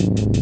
you